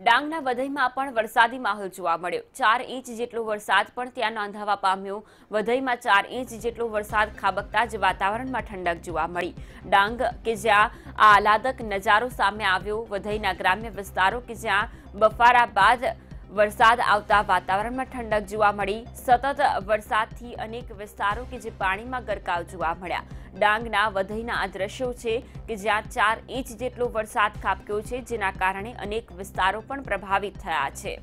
ડાંગના વધઈમાં પણ વરસાદી માહોલ જોવા મળ્યો. ચાર ઇંચ જેટલો વરસાદ પણ ત્યાં નોંધાવા પામ્યો. વધઈમાં ચાર ઇંચ જેટલો વરસાદ ખાબકતા જ વાતાવરણમાં ઠંડક જોવા મળી. ડાંગ કે જ્યાં આ નજારો સામે આવ્યો, વધઈના ગ્રામ્ય વિસ્તારો કે જ્યાં બફારા બાદ વરસાદ આવતા વાતાવરણમાં ઠંડક જોવા મળી. સતત વરસાદથી અનેક વિસ્તારો કે જે પાણીમાં ગરકાવ જોવા મળ્યા. ડાંગના વધઈના આ દ્રશ્યો છે કે જ્યાં ચાર ઇંચ જેટલો વરસાદ ખાબક્યો છે, જેના કારણે અનેક વિસ્તારો પણ પ્રભાવિત થયા છે.